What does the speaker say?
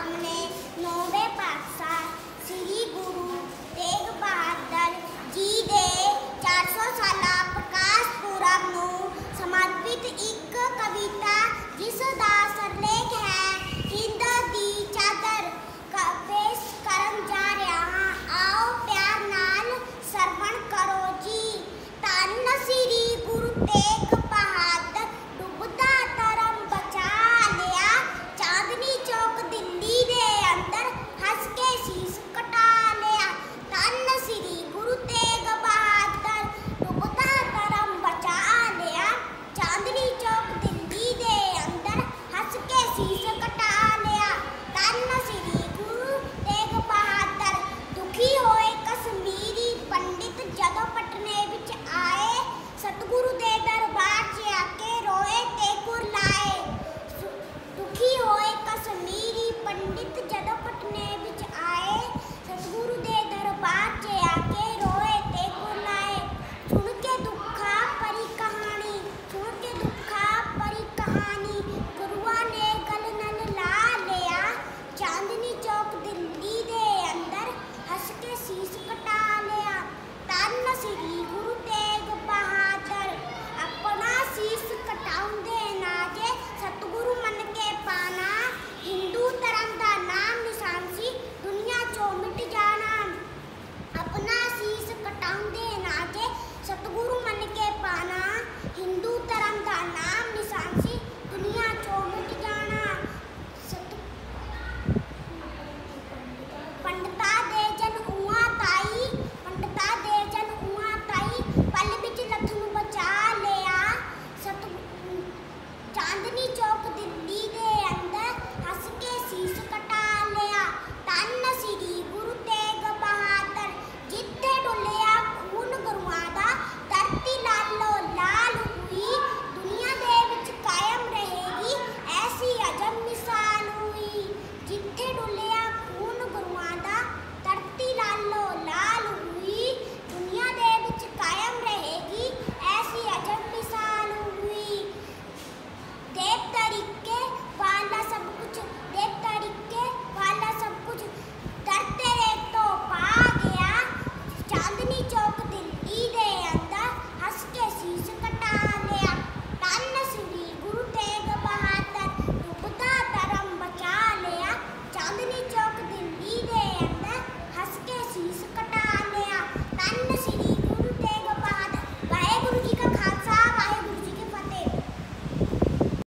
हमने नौवे पातशाह श्री गुरु तेग बहादुर जी दे 400 ਸਾਲਾ ਪ੍ਰਕਾਸ਼ ਪੁਰਬ ਨੂੰ ਸਮਰਪਿਤ ਇੱਕ ਕਵਿਤਾ ਜਿਸ ਦਾ ਸਰਲੇਖ ਹੈ ਹਿੰਦ ਦੀ ਚਾਦਰ ਪੇਸ਼ ਕਰਨ ਜਾ ਰਿਹਾ ਹਾਂ ਆਓ ਪਿਆਰ ਨਾਲ ਸਰਵਣ ਕਰੋ ਜੀ ਧੰਨ ਸ੍ਰੀ ਗੁਰੂ ਤੇਗ